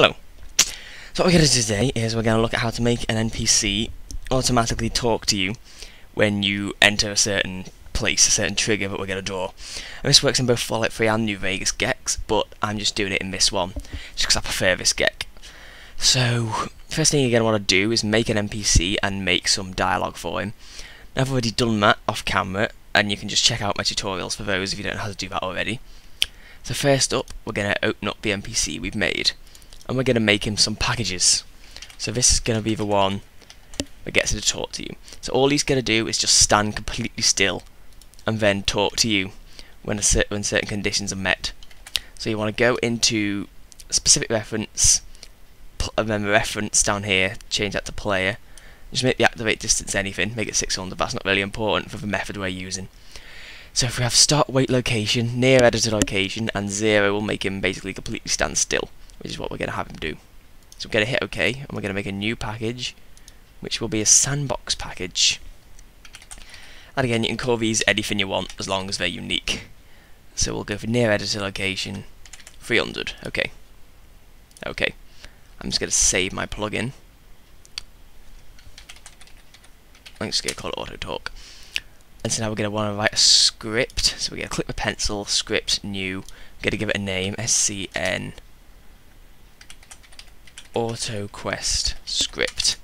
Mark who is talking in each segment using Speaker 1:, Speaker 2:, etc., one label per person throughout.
Speaker 1: Hello. So what we're going to do today is we're going to look at how to make an NPC automatically talk to you when you enter a certain place, a certain trigger that we're going to draw. And this works in both Fallout 3 and New Vegas GECKs, but I'm just doing it in this one, just because I prefer this GECKs. So, first thing you're going to want to do is make an NPC and make some dialogue for him. Now, I've already done that off camera, and you can just check out my tutorials for those if you don't know how to do that already. So first up, we're going to open up the NPC we've made and we're going to make him some packages. So this is going to be the one that gets him to talk to you. So all he's going to do is just stand completely still and then talk to you when, a cer when certain conditions are met. So you want to go into specific reference and then the reference down here, change that to player. Just make the activate distance anything, make it 600, that's not really important for the method we're using. So if we have start wait location, near editor location, and 0 will make him basically completely stand still which is what we're going to have him do. So we're going to hit OK, and we're going to make a new package, which will be a sandbox package. And again, you can call these anything you want, as long as they're unique. So we'll go for near editor location, 300, okay. Okay, I'm just going to save my plugin. I'm just going to call it auto talk. And so now we're going to want to write a script. So we're going to click the pencil, script, new. We're going to give it a name, scn auto quest script.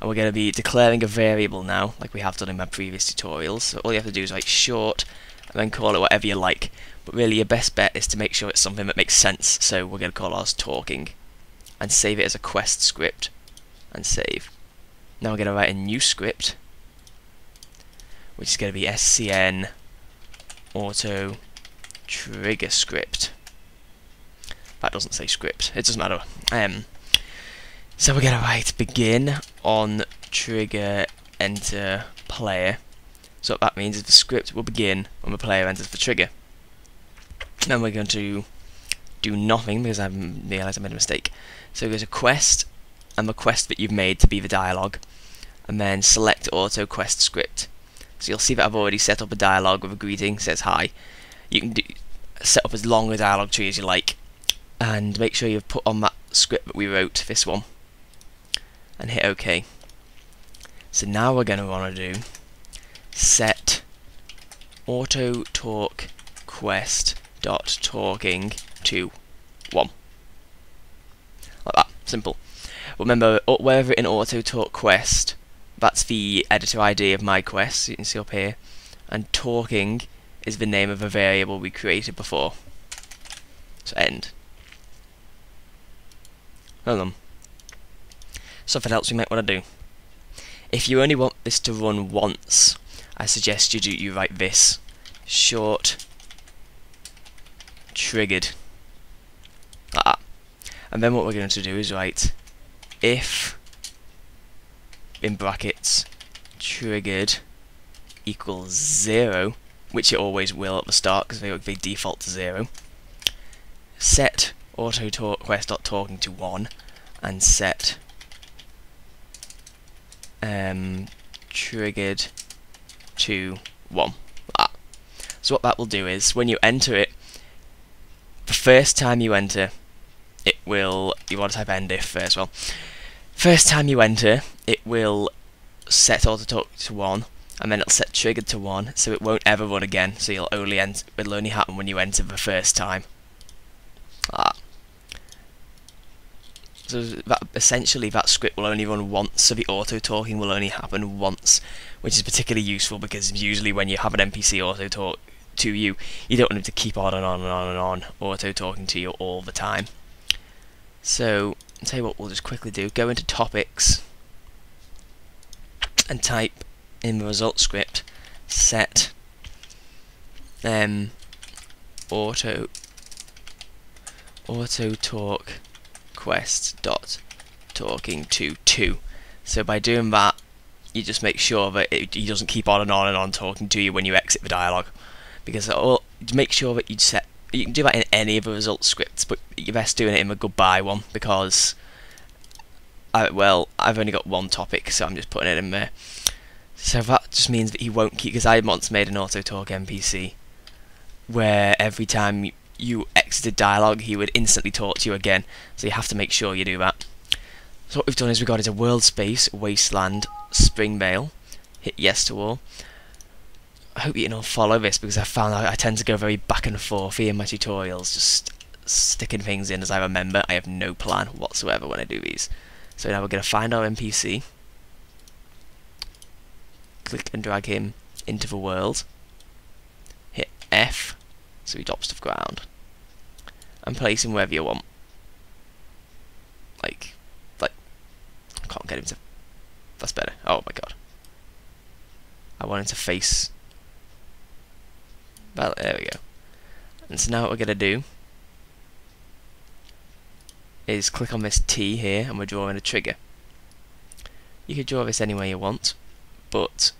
Speaker 1: And we're going to be declaring a variable now like we have done in my previous tutorials. So all you have to do is write short and then call it whatever you like. But really your best bet is to make sure it's something that makes sense. So we're going to call ours talking and save it as a quest script and save. Now we're going to write a new script which is going to be scn auto trigger script. That doesn't say script. It doesn't matter. Um, so we're going to write begin on trigger enter player. So what that means is the script will begin when the player enters the trigger. Then we're going to do nothing because I've realised I made a mistake. So go to quest and the quest that you've made to be the dialogue and then select auto quest script. So you'll see that I've already set up a dialogue with a greeting, says hi. You can do, set up as long a dialogue tree as you like and make sure you've put on that script that we wrote, this one and hit OK. So now we're going to want to do set auto talk quest dot talking to one. Like that. Simple. Remember wherever in auto talk quest that's the editor ID of my quest you can see up here. And talking is the name of a variable we created before. So end. Hold something else you might want to do. If you only want this to run once, I suggest you do you write this short triggered like that. And then what we're going to do is write if in brackets triggered equals zero, which it always will at the start because they, they default to zero. Set auto talk quest dot talking to one and set um, triggered to 1. Ah. So what that will do is, when you enter it, the first time you enter, it will, you want to type end if first, well, first time you enter, it will set auto talk to 1, and then it'll set triggered to 1, so it won't ever run again, so you'll only enter, it'll only happen when you enter the first time. Ah. So that essentially that script will only run once, so the auto talking will only happen once, which is particularly useful because usually when you have an NPC auto talk to you, you don't want him to keep on and on and on and on auto talking to you all the time. So, I'll tell you what we'll just quickly do. Go into topics and type in the result script set um, auto auto talk quest dot talking to two. So by doing that, you just make sure that it, he doesn't keep on and on and on talking to you when you exit the dialogue, because all, make sure that you set. You can do that in any of the result scripts, but you're best doing it in the goodbye one because, I, well, I've only got one topic, so I'm just putting it in there. So that just means that he won't keep. Because I once made an auto talk NPC where every time you exited dialogue, he would instantly talk to you again. So you have to make sure you do that. So what we've done is we've got into World Space, Wasteland, spring Springvale, hit yes to all. I hope you can all follow this because I found I, I tend to go very back and forth here in my tutorials, just sticking things in as I remember. I have no plan whatsoever when I do these. So now we're going to find our NPC, click and drag him into the world, hit F so he drop stuff ground, and place him wherever you want. Like, like, I can't get him to, that's better, oh my god. I want him to face, well, there we go. And so now what we're to do is click on this T here and we're drawing a trigger. You can draw this any way you want, but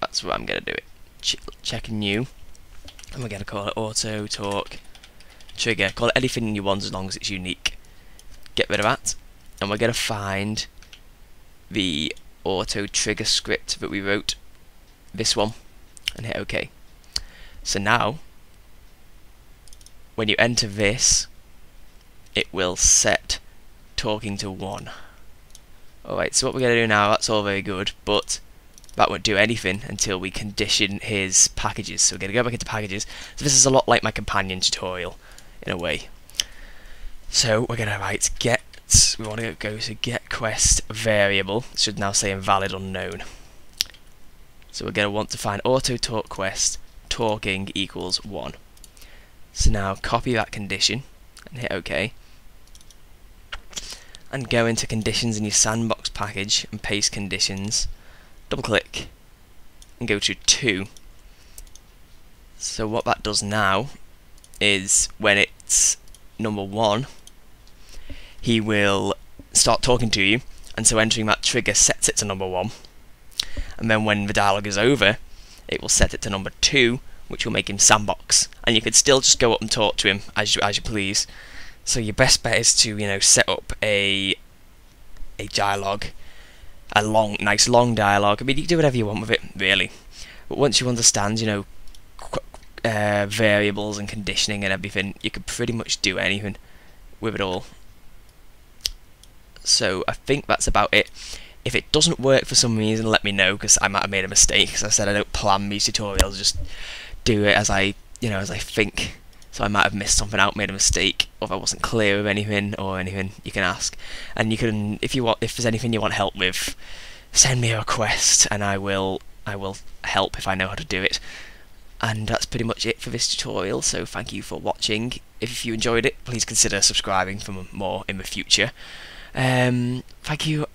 Speaker 1: that's what I'm going to do it. Ch check new, and we're going to call it auto talk trigger. Call it anything you want as long as it's unique. Get rid of that, and we're going to find the auto trigger script that we wrote, this one, and hit OK. So now, when you enter this, it will set talking to 1. Alright, so what we're going to do now, that's all very good, but that won't do anything until we condition his packages. So we're going to go back into packages. So this is a lot like my companion tutorial, in a way. So we're going to write get, we want to go to get quest variable, it should now say invalid unknown. So we're going to want to find auto talk quest talking equals 1. So now copy that condition and hit OK and go into conditions in your sandbox package and paste conditions double click and go to 2 so what that does now is when it's number 1 he will start talking to you. And so entering that trigger sets it to number 1 and then when the dialogue is over it will set it to number 2 which will make him sandbox. And you could still just go up and talk to him as you, as you please. So your best bet is to, you know, set up a a dialogue, a long, nice long dialogue. I mean, you can do whatever you want with it, really. But once you understand, you know, uh, variables and conditioning and everything, you can pretty much do anything with it all. So I think that's about it. If it doesn't work for some reason, let me know because I might have made a mistake. Because I said I don't plan these tutorials, just do it as I, you know, as I think so I might have missed something out, made a mistake, if I wasn't clear of anything or anything, you can ask. And you can, if you want, if there's anything you want help with, send me a request, and I will, I will help if I know how to do it. And that's pretty much it for this tutorial. So thank you for watching. If you enjoyed it, please consider subscribing for more in the future. Um, thank you,